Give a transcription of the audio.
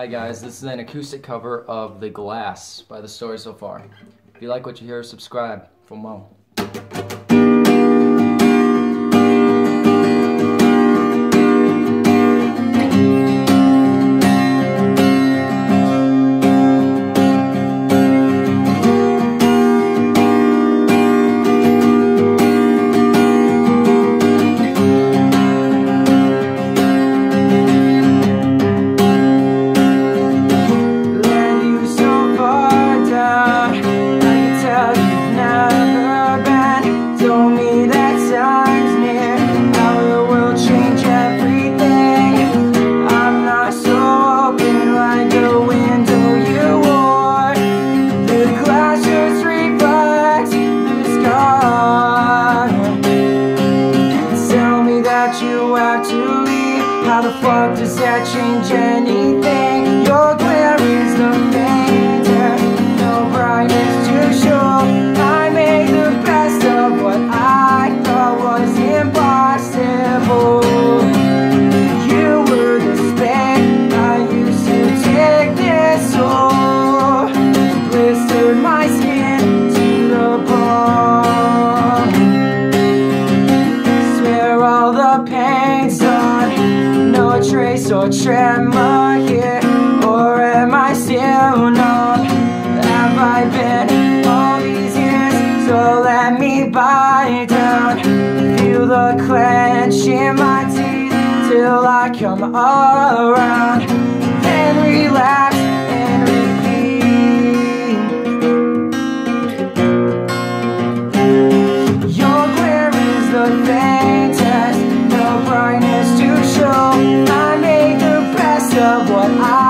Hi guys, this is an acoustic cover of The Glass by The Story So Far. If you like what you hear, subscribe for more. That you have to leave. How the fuck does that change anything? Your trace tremor here Or am I still numb? Have I been all these years? So let me bite down Feel the clench in my teeth Till I come around Then relapse and repeat Your glare is the faintest, no brightness to show. What I